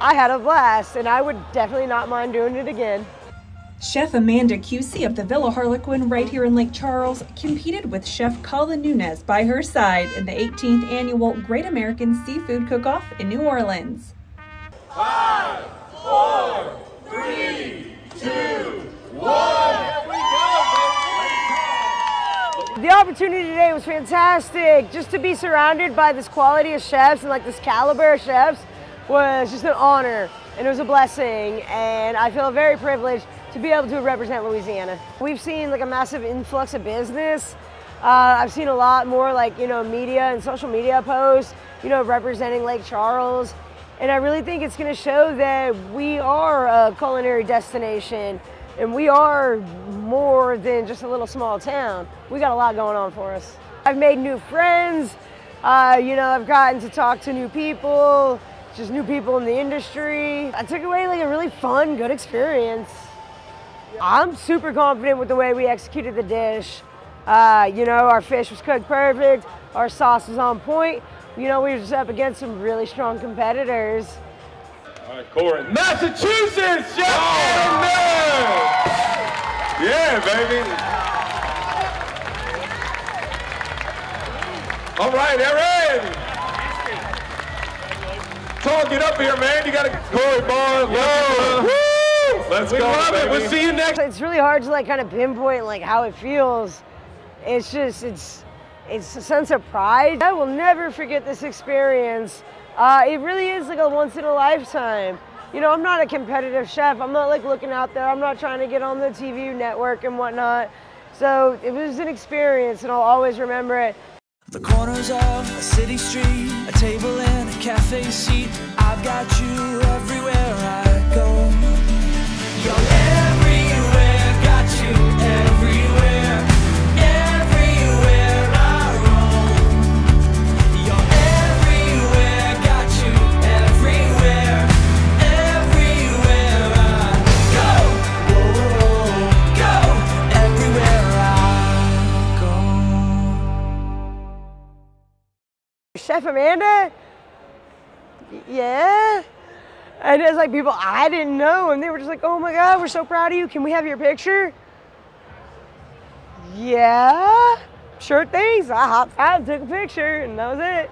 I had a blast and I would definitely not mind doing it again. Chef Amanda Cusey of the Villa Harlequin right here in Lake Charles competed with Chef Colin Nunez by her side in the 18th annual Great American Seafood Cook-Off in New Orleans. Five, four, three, two, one. The opportunity today was fantastic. Just to be surrounded by this quality of chefs and like this caliber of chefs was just an honor and it was a blessing and I feel very privileged to be able to represent Louisiana. We've seen like a massive influx of business. Uh, I've seen a lot more like, you know, media and social media posts, you know, representing Lake Charles. And I really think it's gonna show that we are a culinary destination and we are more than just a little small town. We got a lot going on for us. I've made new friends, uh, you know, I've gotten to talk to new people, just new people in the industry. I took away like a really fun, good experience. I'm super confident with the way we executed the dish. Uh, you know, our fish was cooked perfect, our sauce was on point. You know, we were just up against some really strong competitors. All right, Corey. Massachusetts, oh. Yeah, baby. All right, Aaron. Talk it up here, man. You got to Corey Barr. Whoa. Let's we go, love baby. it. We'll see you next. It's really hard to like kind of pinpoint like how it feels. It's just it's it's a sense of pride. I will never forget this experience. Uh, it really is like a once in a lifetime. You know, I'm not a competitive chef. I'm not like looking out there. I'm not trying to get on the TV network and whatnot. So it was an experience and I'll always remember it. The corners of a city street, a table and a cafe seat. I've got you everywhere I go. You're everywhere, got you everywhere. Everywhere I roam. You're everywhere, got you everywhere. Everywhere I go. Go. Everywhere I go. Chef Amanda? Yeah? And it's like people I didn't know, and they were just like, oh my God, we're so proud of you. Can we have your picture? Yeah, sure things. I hopped out, took a picture, and that was it.